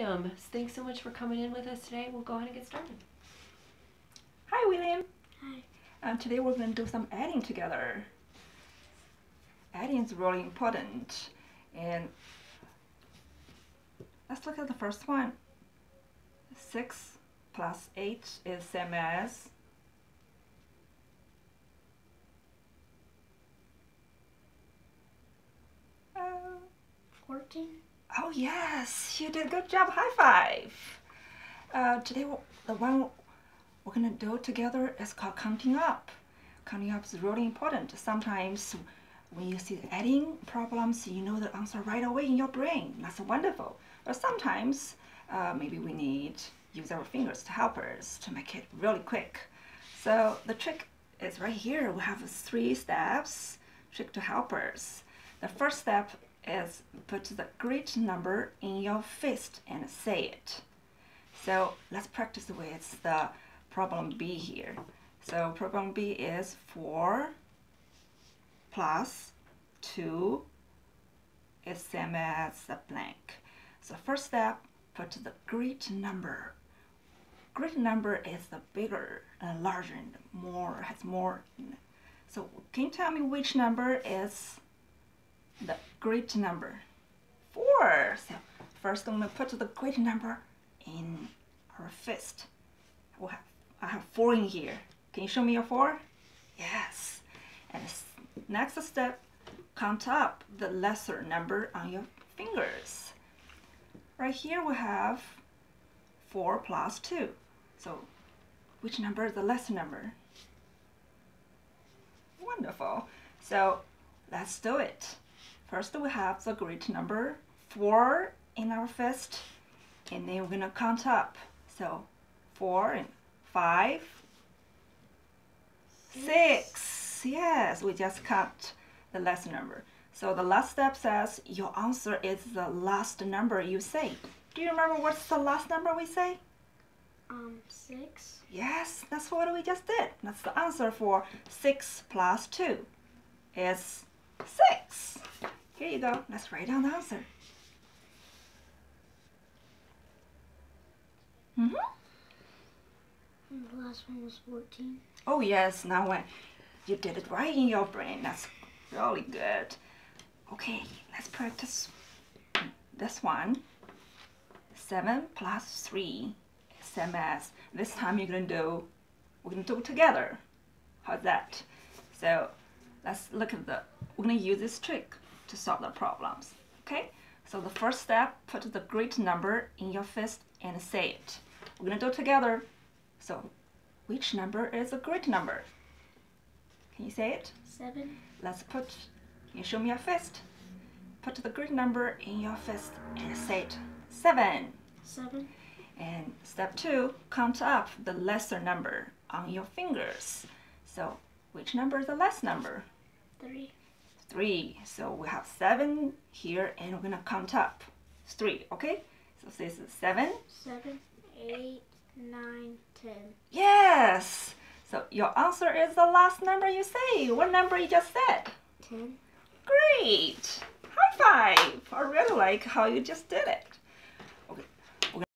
William. Thanks so much for coming in with us today. We'll go ahead and get started. Hi, William. Hi. Uh, today we're going to do some adding together. Adding is really important. And let's look at the first one. 6 plus 8 is same as uh, 14. Oh yes, you did a good job. High five. Uh, today the one we're gonna do together is called counting up. Counting up is really important. Sometimes when you see adding problems, you know the answer right away in your brain. That's wonderful. But sometimes uh, maybe we need use our fingers to help us to make it really quick. So the trick is right here. We have three steps. Trick to help us. The first step is put the great number in your fist and say it. So let's practice with the problem B here. So problem B is 4 plus 2 is same as a blank. So first step, put the great number. Great number is the bigger and larger and more, has more. So can you tell me which number is the great number. Four. So first I'm going to put the great number in our fist. Have, I have four in here. Can you show me your four? Yes. And next step, count up the lesser number on your fingers. Right here we have 4 plus 2. So which number is the lesser number? Wonderful. So let's do it. First we have the great number 4 in our fist and then we're going to count up. So 4 and 5, 6. Yes, we just count the last number. So the last step says your answer is the last number you say. Do you remember what's the last number we say? Um, 6. Yes, that's what we just did. That's the answer for 6 plus 2 is 6. Here you go. Let's write down the answer. Mm-hmm. The last one was 14. Oh yes, now when you did it right in your brain, that's really good. Okay, let's practice this one. 7 plus 3 is same as, this time you're gonna do, we're gonna do it together. How's that? So let's look at the, we're gonna use this trick to solve the problems. Okay, so the first step, put the great number in your fist and say it. We're gonna do it together. So which number is a great number? Can you say it? 7. Let's put, can you show me your fist? Put the great number in your fist and say it. 7. 7. And step 2, count up the lesser number on your fingers. So which number is the less number? 3 three. So we have seven here and we're gonna count up. three, okay? So this is seven. Seven, eight, nine, ten. Yes! So your answer is the last number you say. What number you just said? Ten. Great! High five! I really like how you just did it.